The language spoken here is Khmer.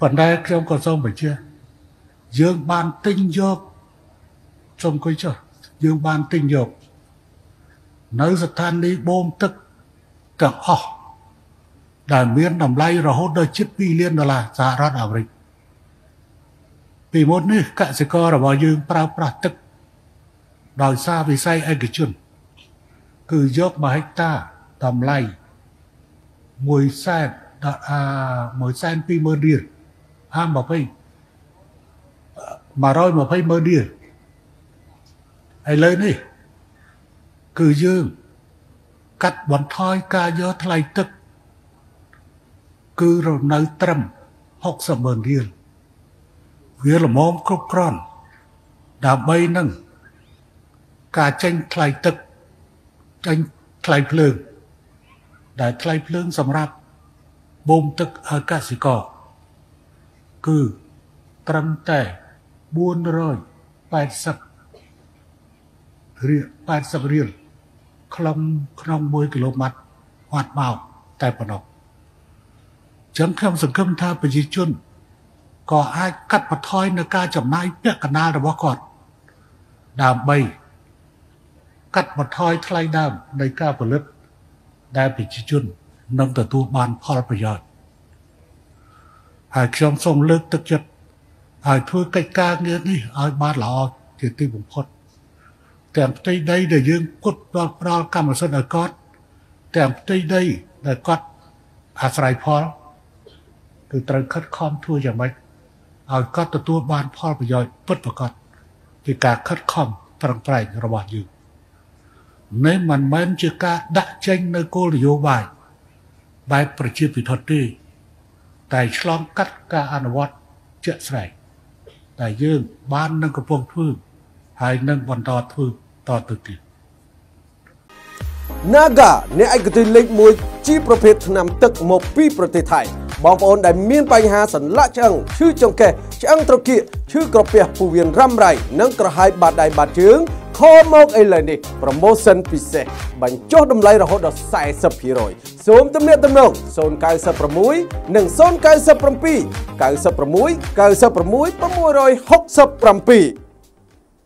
ប៉ុន្តែខ្ញុំក៏សូមបញ្ជាក់យើងបានទិញយកសូមអង្គុយចុះយើងបានទិញយកនៅស្ថានីយ៍បូមទឹកទាំងអស់ដែលមានតម្លៃរហូតដល់ជិត2លានដុល្លារសហរដ្ឋអា ហិកតាតម្លៃ1សែនដល់អា1សែន20000រៀលអា20 120ម៉ឺនរៀលឥឡូវនេះ គឺយើង កាត់បន្ថយការយកថ្លៃទឹក គឺរនៅត្រឹម60ម៉ឺនរៀលវាល្មមគ្រប់គ្រាន់ដើម្បីនឹងការចេញថ្លៃទឹកចេញថ្លៃភ្លើងដែលថ្លៃភ្លើងសម្រាប់បូមទឹកឲ្យកសិករ គឺត្រឹមតែ480រៀល80រៀលក្នុងក្នុង1គីឡូម៉ាត់វត្តមកតែប៉ុណ្ណោះចឹងខ្ញុំសង្ឃឹមថាប្រជាជនក៏អាចកាត់បន្ថយនៅការចំណាយពាក់កណ្ដាលរបស់គាត់ដើម្បីកាត់បន្ថយថ្លៃដើមនៃការផលិតដែលប្រជាជននឹងទទួលបានផលប្រយោជន៍ ហើយខ្ញុំសូមលើកទឹកចិត្តឲ្យធ្វើកិច្ចការងារនេះឲ្យបានល្អជាទីបំផុតទាំងផ្ទៃដីដែលយើងគុតដល់ផ្ដល់កម្មសិទ្ធិឲ្យគាត់ទាំងផ្ទៃដីដែលគាត់អាស្រ័យផលគឺត្រូវខិតខំធ្វើយ៉ាងម៉េចឲ្យគាត់ទទួលបានផលប្រយោជន៍ពិតប្រាកដពីការខិតខំប្រឹងប្រែងរបស់យើងនេះមិនមែនជាការដាក់ចេញនៅគោលនយោបាយបែបប្រជាពិធទេ តែឆ្លងកាត់ការអនុវត្តជាក់ស្ដែងដែលយើងបាននឹងកំពុងធ្វើហើយនឹងបន្តធ្វើតទៅទៀត Naga អ្នកឯកទេសលេខ1ជាប្រភេទថ្នាំទឹកមកពីប្រទេសថៃបងប្អូនដែលមានបញ្ហាសន្លាក់ឆ្អឹងឈឺចង្កេះឆ្អឹងត្រគាកឈឺក្រពះពោះវៀនរ៉ាំរ៉ៃនិងក្រហាយបាតដៃបាតជើងខលមកឥឡូវនេះ promotion ពិសេសបញ្ចុះតម្លៃរហូតដល់40% សូមទំនាក់ទំនង096និង097 96 96 667